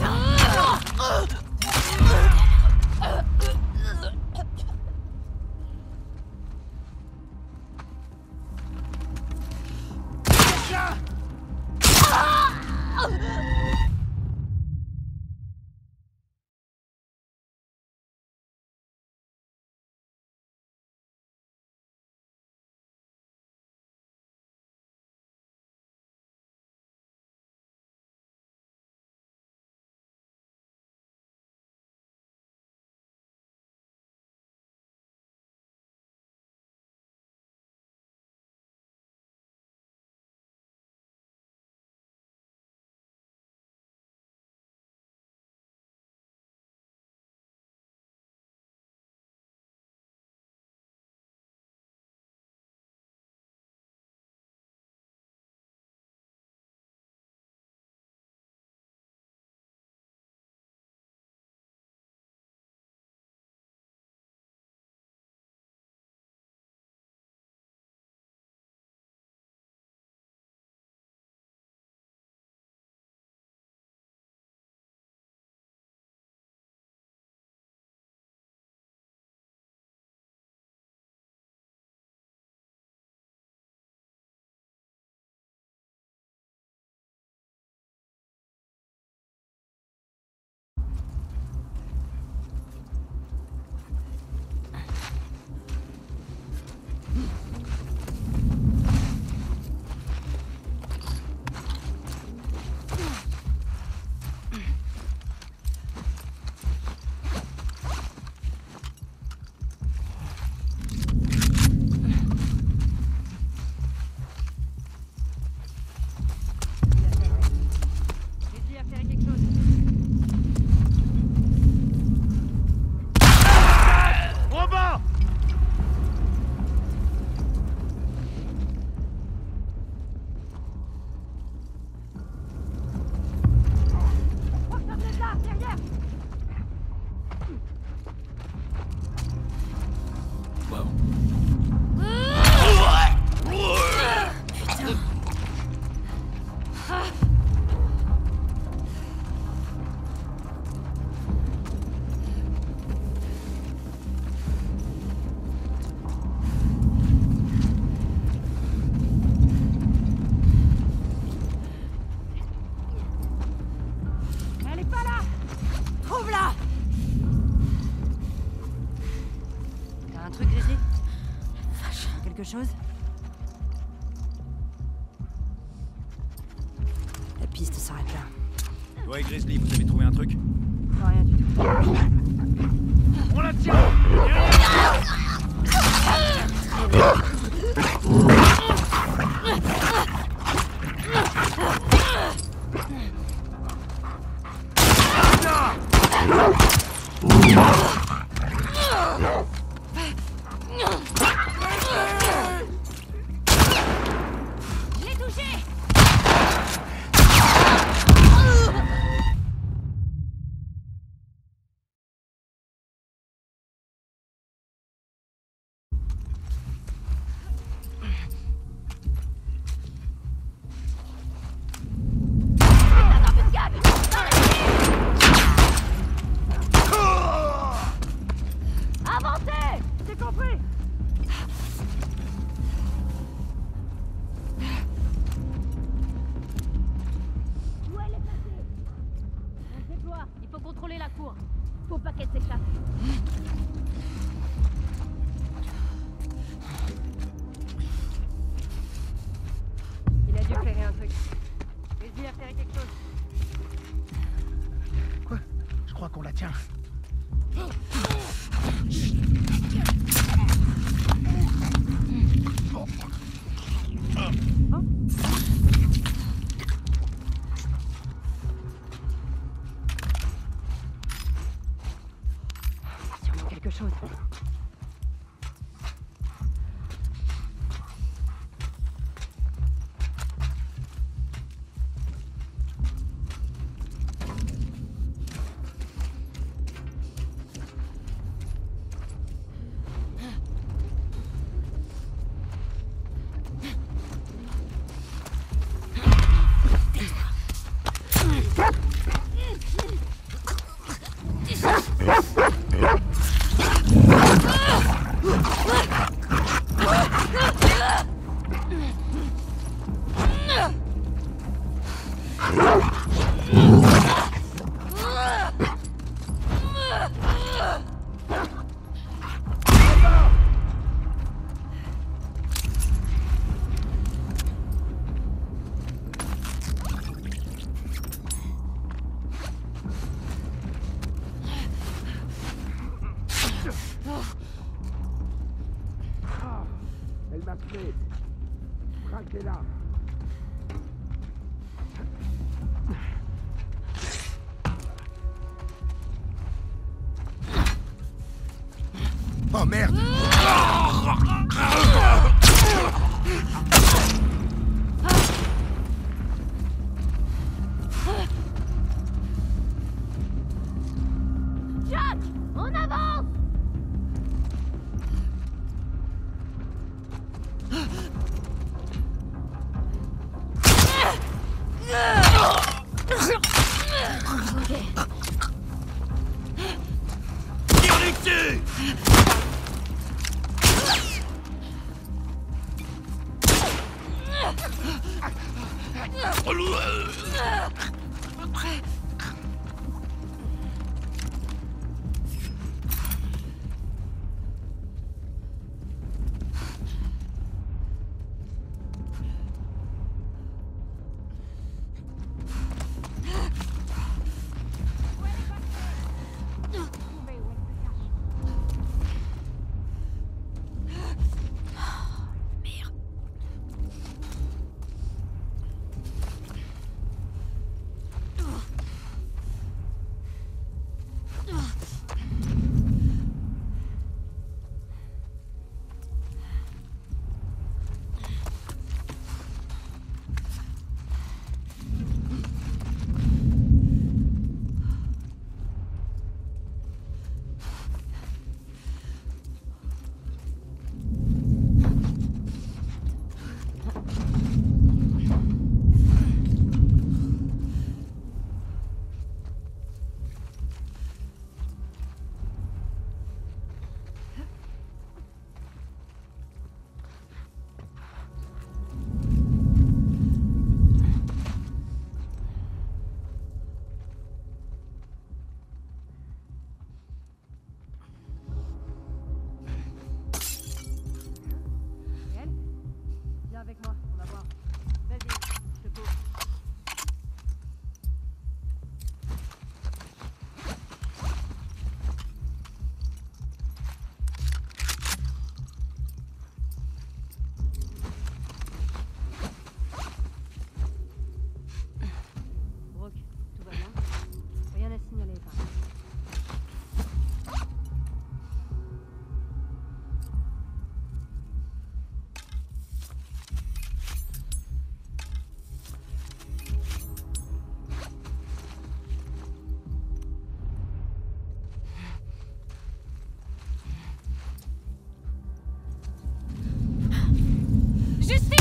あっ! Chose La piste s'arrête là. Ouais, Grizzly, vous avez trouvé un truc Rien du tout. On la tient Faut pas qu'elle s'échappe. Il a dû clairer un truc. Vas-y, a faire quelque chose. Quoi? Je crois qu'on la tient. Chose. Elle Oh merde Prêt. No. Just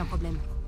Aucun problème.